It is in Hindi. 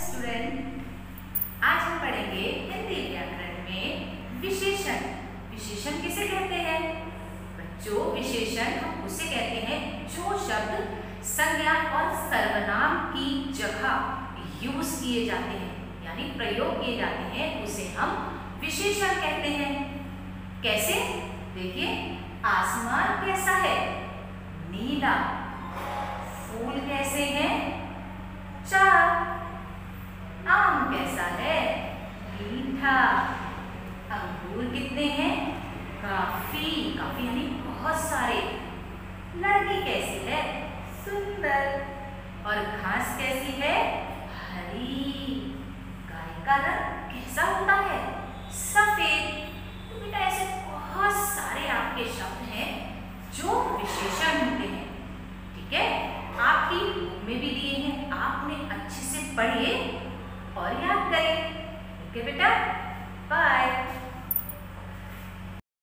स्टूडेंट आज हम पढ़ेंगे हिंदी व्याकरण में विशेषण। विशेषण किसे कहते हैं? बच्चों, विशेषण हम उसे कहते हैं जो शब्द संज्ञा और सर्वनाम की जगह यूज़ किए जाते हैं, यानी प्रयोग किए जाते हैं, उसे हम विशेषण कहते हैं। कैसे? देखिए, आसमान कैसा है? नीला फूल कैसे हैं चार आम कैसा है मीठा, अंगूर कितने हैं? काफ़ी काफ़ी यानी बहुत सारे। लड़की कैसी है? सुंदर। और घास कैसी है? हरी। गाय का रंग कैसा होता है? सफ़ेद। तो बेटा, ऐसे बहुत सारे आपके शब्द हैं जो विशेषण होते हैं। ठीक है? आपकी में भी दिए हैं। आपने अच्छे से पढ़िए और याद करें। Give it up. Bye.